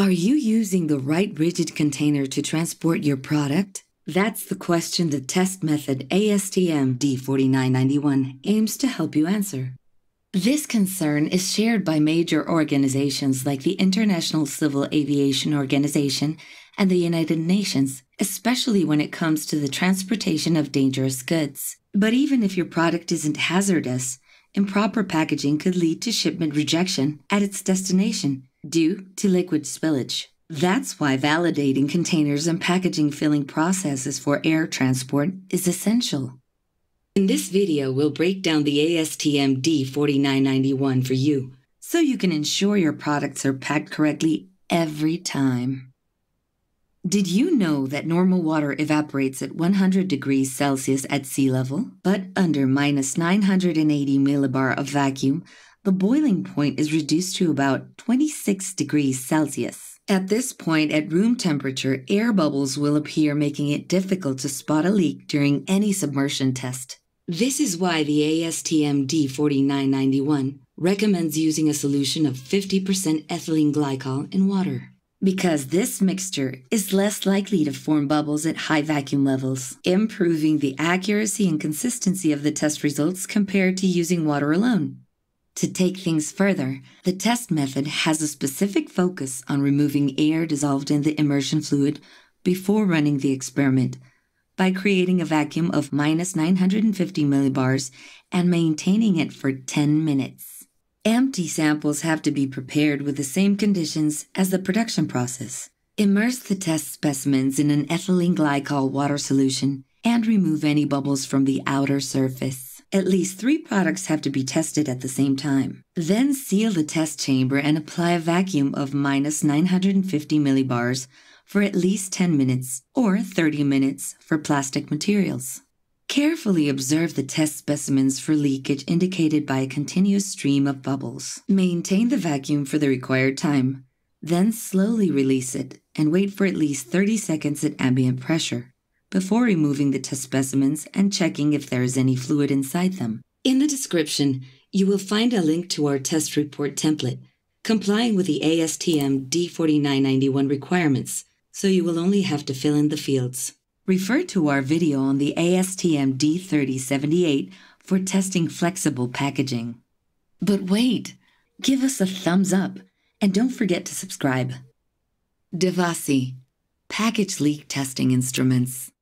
Are you using the right rigid container to transport your product? That's the question the test method ASTM D4991 aims to help you answer. This concern is shared by major organizations like the International Civil Aviation Organization and the United Nations, especially when it comes to the transportation of dangerous goods. But even if your product isn't hazardous, improper packaging could lead to shipment rejection at its destination due to liquid spillage. That's why validating containers and packaging filling processes for air transport is essential. In this video, we'll break down the ASTM D4991 for you, so you can ensure your products are packed correctly every time. Did you know that normal water evaporates at 100 degrees Celsius at sea level, but under minus 980 millibar of vacuum, the boiling point is reduced to about 26 degrees Celsius. At this point, at room temperature, air bubbles will appear, making it difficult to spot a leak during any submersion test. This is why the ASTM D4991 recommends using a solution of 50% ethylene glycol in water. Because this mixture is less likely to form bubbles at high vacuum levels, improving the accuracy and consistency of the test results compared to using water alone. To take things further, the test method has a specific focus on removing air dissolved in the immersion fluid before running the experiment by creating a vacuum of minus 950 millibars and maintaining it for 10 minutes. Empty samples have to be prepared with the same conditions as the production process. Immerse the test specimens in an ethylene glycol water solution and remove any bubbles from the outer surface. At least three products have to be tested at the same time. Then seal the test chamber and apply a vacuum of minus 950 millibars for at least 10 minutes or 30 minutes for plastic materials. Carefully observe the test specimens for leakage indicated by a continuous stream of bubbles. Maintain the vacuum for the required time, then slowly release it and wait for at least 30 seconds at ambient pressure before removing the test specimens and checking if there is any fluid inside them. In the description, you will find a link to our test report template, complying with the ASTM D4991 requirements, so you will only have to fill in the fields. Refer to our video on the ASTM D3078 for testing flexible packaging. But wait, give us a thumbs up and don't forget to subscribe. DVACI, Package Leak Testing Instruments.